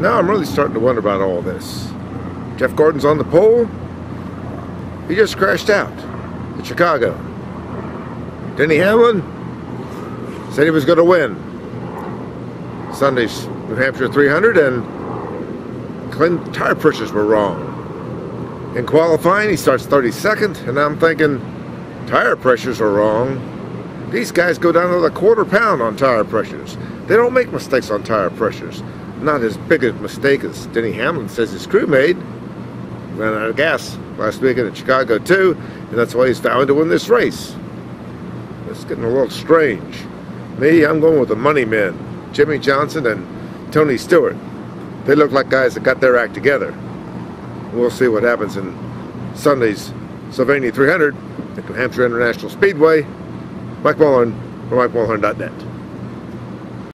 Now I'm really starting to wonder about all this. Jeff Gordon's on the pole. He just crashed out at Chicago. Denny Hamlin said he was going to win Sunday's New Hampshire 300 and Clinton tire pressures were wrong. In qualifying, he starts 32nd, and I'm thinking tire pressures are wrong. These guys go down to the quarter pound on tire pressures. They don't make mistakes on tire pressures. Not as big a mistake as Denny Hamlin says his crew made. Ran out of gas last weekend at Chicago too, and that's why he's vowing to win this race. It's getting a little strange. Me, I'm going with the money men, Jimmie Johnson and Tony Stewart. They look like guys that got their act together. We'll see what happens in Sunday's Sylvania 300 at New Hampshire International Speedway. Mike Mulhern for MikeMulhern.net.